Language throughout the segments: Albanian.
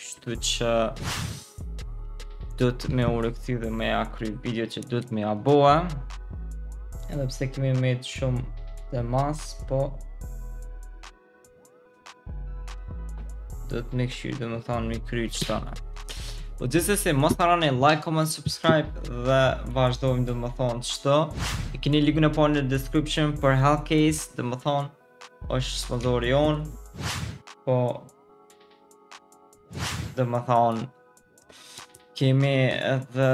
Kështu që duhet me u rikthy dhe me e kry videon që duhet me e bo edhe pse kemi met shumë mas po duhet me kqyr domethënë me i kry që tona po gjithsesi mos harroni like, comment, subscribe dhe vazhdojmë domethënë qëtu e keni linkun po në description për Hellcase domethënë është sponsori jonë po domethënë kemi edhe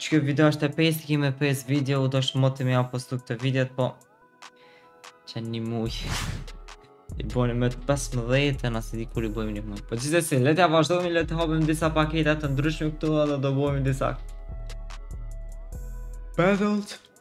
qikjo video është e 5 kemi 5 video u dasht me i postu këto video po qe një muj i bojmë me 15 e as di kur i bojmë një muj po gjithsesi le t'ia vazhdojmë le të hapim disa paketat të ndryshme këtu edhe do bojmë disa Battle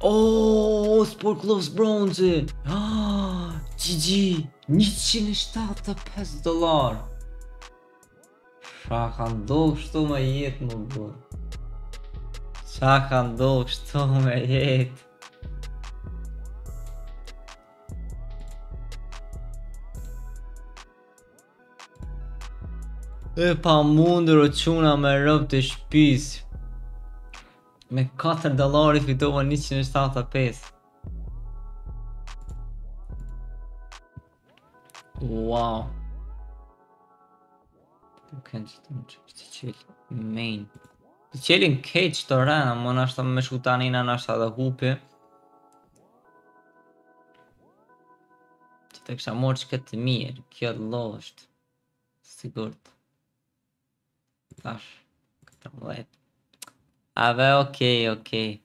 Oh, Sport Gloves Bronze! Ah, GG! 175 dollar! Ça ka ndodh kshtu me jetë me bo? Ça ka ndodh kshtu me jetë? E pamundur u çuna me robt të shpis Me 4 dollar i fitova 175 Wow Nuk e di qëtë me çel Main Të çelim keq të rena Nashta me shku tani nashta edhe hupi Që ta kisha marr që këtë mirë, kjo osht, sigurt. Tash, këtë mdhet. Ave, okej, okej.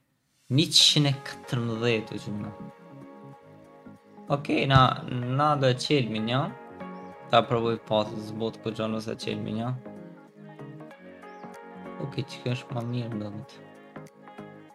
114 u çuna. Okej, na, na do e çelmi një. Ta provoj fat, s'bon ku gjonë ose çelmi një. Okej, qikjo është ma mirë, domethënë.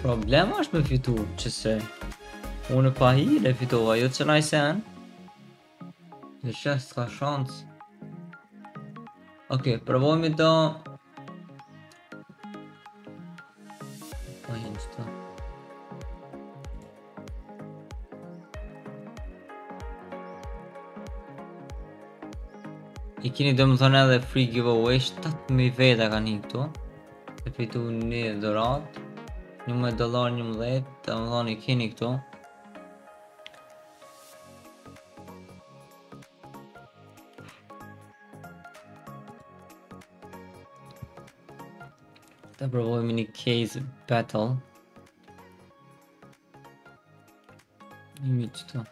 Problemi është me fitu që se Unë pahir e fitova jo që naj sen Edhe s'ka shans Ok, provojmi do I keni domethënë edhe free giveaway 7.000 veta kan hi këtu Me fitu një dhuratë Një me dollar një më dhe Domethënë i keni këtu Ta provojmë një case battle Një mitë të të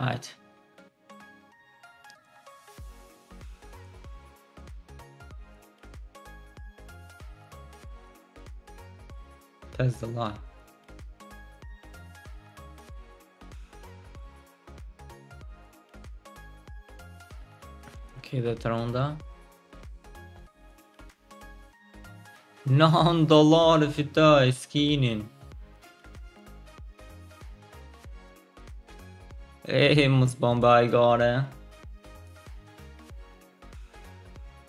right That's the line. Okay, te ronda. Nanë dollarë fitoi skinin. E, mos bomba i gare.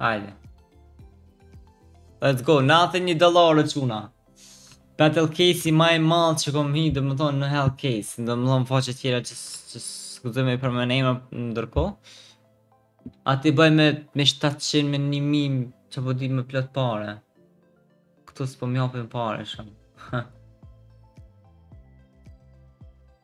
Hajde. Let's go, nothing një dollar e quna. Battle case ma i madh që kom hi, domethënë në hell case, domethënë faqe tjera që s'ke me i përmend ndërkohë. Aty bëj me, me 700, me 1000, ça po di me plot pare. Këtu s'po m'japin pare shumë.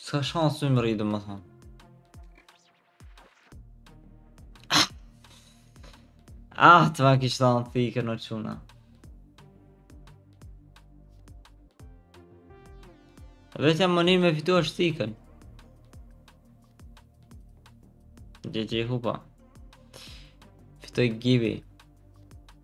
S'ka shans të më rritë domethënë Ah, të ma kishtë dhanë thikën o çuna Vetë jam ma mirë me fitu është thikën GG i hupa Fitoj gibi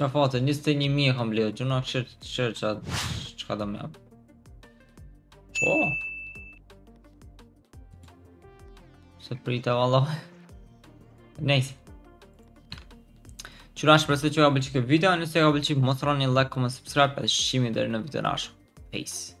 Ça fati, 21.000 e kam ble, o çuna këshirë të qërë qa qka do me apë. Po? S'e prita valla. Nejse. Çuna shpresoj që ju ka pëlqy kjo video, nëse ju ka pëlqy mos harroni like, comment, subscribe, edhe shihemi deri në videon e ardhshme. Peace.